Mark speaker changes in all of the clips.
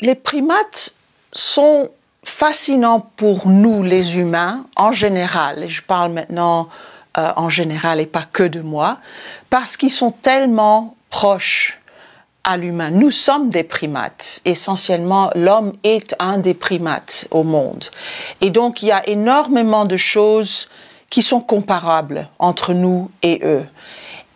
Speaker 1: les primates sont fascinants pour nous, les humains, en général, et je parle maintenant euh, en général et pas que de moi, parce qu'ils sont tellement proches à l'humain. Nous sommes des primates. Essentiellement, l'homme est un des primates au monde. Et donc, il y a énormément de choses qui sont comparables entre nous et eux.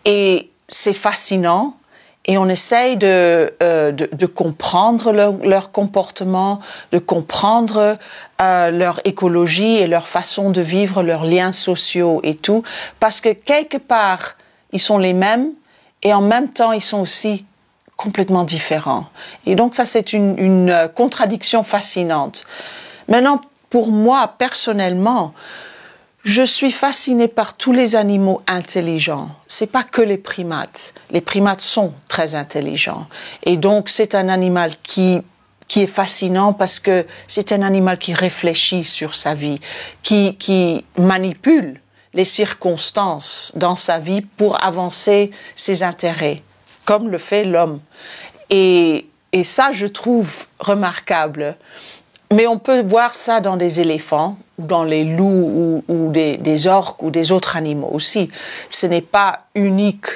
Speaker 1: Et c'est fascinant et on essaye de, euh, de, de, comprendre leur, leur, comportement, de comprendre euh, leur écologie et leur façon de vivre, leurs liens sociaux et tout, parce que quelque part, ils sont les mêmes et en même temps, ils sont aussi complètement différents. Et donc ça, c'est une, une contradiction fascinante. Maintenant, pour moi, personnellement, je suis fascinée par tous les animaux intelligents. C'est pas que les primates. Les primates sont très intelligents. Et donc, c'est un animal qui qui est fascinant parce que c'est un animal qui réfléchit sur sa vie, qui, qui manipule les circonstances dans sa vie pour avancer ses intérêts, comme le fait l'homme. Et, et ça, je trouve remarquable. Mais on peut voir ça dans des éléphants, ou dans les loups, ou, des, orques, ou des autres animaux aussi. Ce n'est pas unique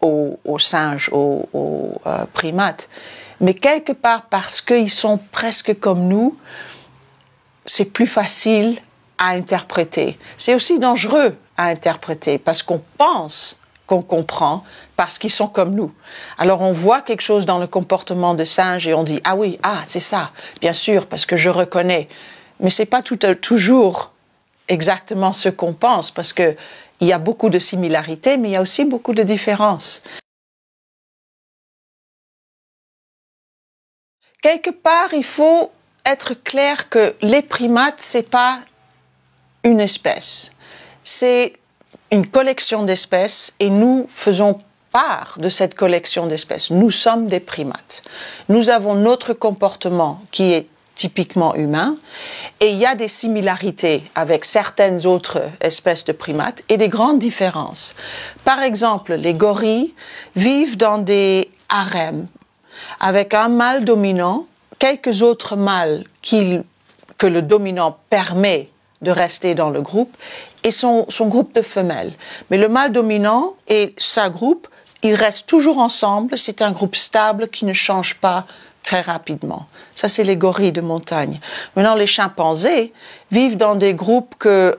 Speaker 1: aux, singes, aux, aux euh, primates. Mais quelque part, parce qu'ils sont presque comme nous, c'est plus facile à interpréter. C'est aussi dangereux à interpréter, parce qu'on pense qu'on comprend parce qu'ils sont comme nous. Alors on voit quelque chose dans le comportement de singe et on dit ah oui ah c'est ça bien sûr parce que je reconnais mais c'est pas tout, toujours exactement ce qu'on pense parce que il y a beaucoup de similarités mais il y a aussi beaucoup de différences. Quelque part il faut être clair que les primates c'est pas une espèce c'est une collection d'espèces et nous faisons part de cette collection d'espèces. Nous sommes des primates. Nous avons notre comportement qui est typiquement humain et il y a des similarités avec certaines autres espèces de primates et des grandes différences. Par exemple, les gorilles vivent dans des harems avec un mâle dominant, quelques autres mâles que le dominant permet de rester dans le groupe et son, son groupe de femelles. Mais le mâle dominant et sa groupe, ils restent toujours ensemble. C'est un groupe stable qui ne change pas très rapidement. Ça, c'est les gorilles de montagne. Maintenant, les chimpanzés vivent dans des groupes que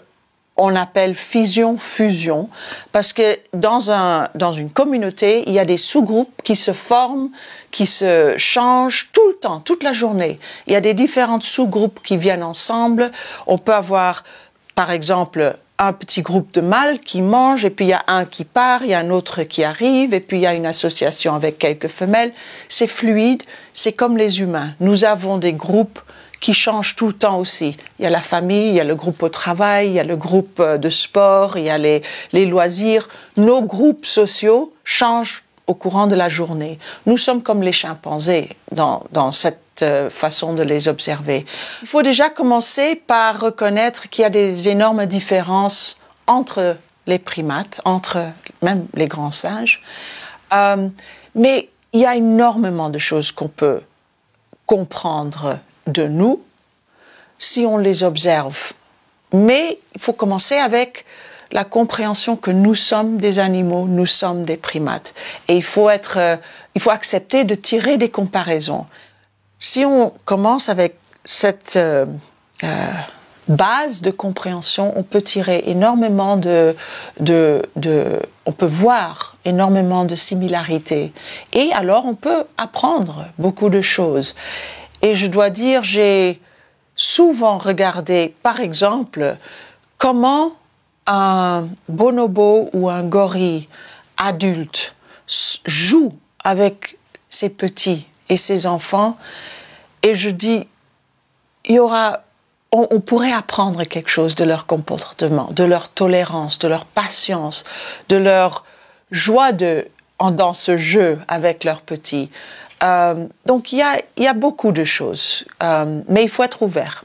Speaker 1: on appelle fusion-fusion, parce que dans, un, dans une communauté, il y a des sous-groupes qui se forment, qui se changent tout le temps, toute la journée. Il y a des différents sous-groupes qui viennent ensemble. On peut avoir, par exemple, un petit groupe de mâles qui mangent, et puis il y a un qui part, il y a un autre qui arrive, et puis il y a une association avec quelques femelles. C'est fluide, c'est comme les humains. Nous avons des groupes qui changent tout le temps aussi. Il y a la famille, il y a le groupe au travail, il y a le groupe euh, de sport, il y a les, loisirs. Nos groupes sociaux changent au courant de la journée. Nous sommes comme les chimpanzés dans, dans cette euh, façon de les observer. Il faut déjà commencer par reconnaître qu'il y a des énormes différences entre les primates, entre même les grands singes. Euh, mais il y a énormément de choses qu'on peut comprendre de nous si on les observe. Mais il faut commencer avec la compréhension que nous sommes des animaux, nous sommes des primates. Et il faut, être, euh, il faut accepter de tirer des comparaisons. Si on commence avec cette euh, euh, base de compréhension, on peut tirer énormément de, de, de, on peut voir énormément de similarités. Et alors on peut apprendre beaucoup de choses. Et je dois dire, j'ai souvent regardé, par exemple, comment un bonobo ou un gorille adulte joue avec ses petits et ses enfants. Et je dis, il y aura, on, pourrait apprendre quelque chose de leur comportement, de leur tolérance, de leur patience, de leur joie de, en, dans ce jeu avec leurs petits. Euh, donc il y a, beaucoup de choses, euh, mais il faut être ouvert.